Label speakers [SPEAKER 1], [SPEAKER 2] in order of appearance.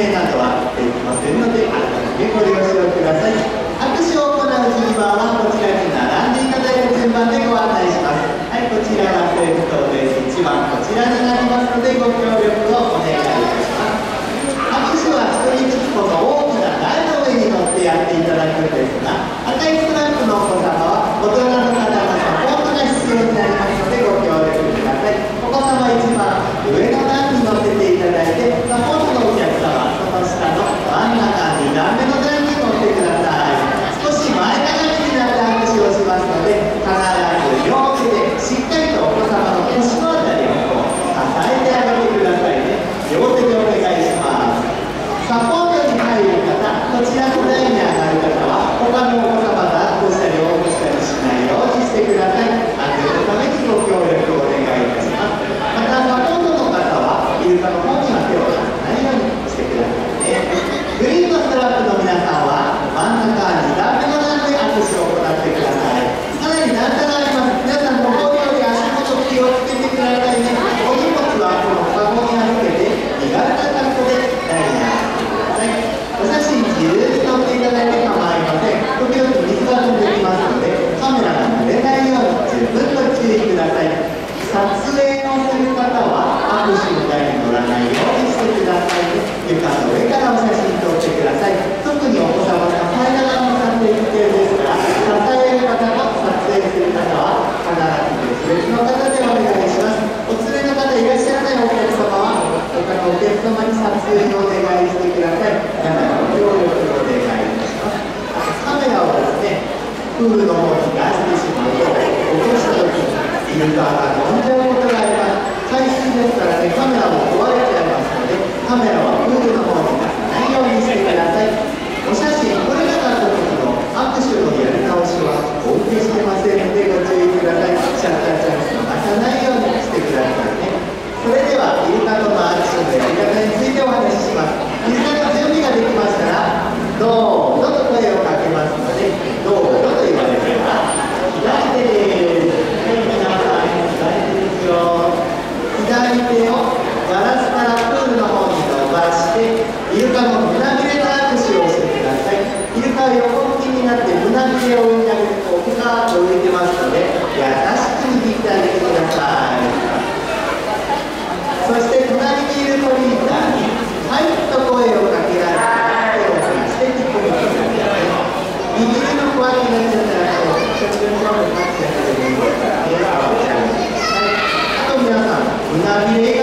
[SPEAKER 1] 指名などはできませんので改めてご了承ください握手を行う順番はこちらに並んでいただいた順番でご案内しますはいこちらが政府棟です1番こちらになります。のでご協力をお願いいたします握手は1人ずつこの大きな台の上に乗ってやっていただくんですが赤いストラップのお子様は大人の方のサポートが必要になりますのでご協力くださいお子様一番上の段に乗せていただいてサポートのお客様その下の真ん中2段目の段に乗ってください少し前かがみになって握手をしますので必ず両手でしっかりとお子様の腰のあたりをこう支えてあげてくださいね両手でお願いしますサポートに入る方こちらの台に上がる方は他のお子様が抱っこしたり応募したりしないようにしてください安全のためにご協力をお願いいたしますまたサポートの方はイルカの方には手を出さないようにしてくださいねグリーンのストラップの皆さんは真ん中2段目の段で握手を行ってくださいかなり段差があります皆さんご本より足元気をつけてくださいねお荷物はこのカゴに預けて身軽な格好で台に上がってくださいお写真自由に撮っていただいて構いません時々水が飛んできますのでカメラが濡れないように十分ご注意ください。撮影をする方は握手の台に乗らないようにしてください床の上からお写真撮ってください。特にお子様支えながらの撮影必要ですから支える方と撮影する方は必ず別々の方でお願いします。お連れの方いらっしゃらないお客様は他のお客様に撮影をお願いしてください。皆さんご協力をお願いいたします。カメラをですねプールの方に出してしまうとユーザーが飛んじゃうことがあります最新ですからねカメラも壊れちゃいますのでカメラはプールの方に出さないようにしてください。direita.